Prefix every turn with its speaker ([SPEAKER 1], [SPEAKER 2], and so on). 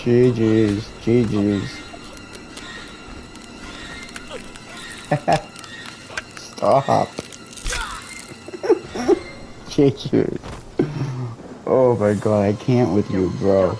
[SPEAKER 1] GG's, GG's. Stop. GG's. Oh my god, I can't with you, bro.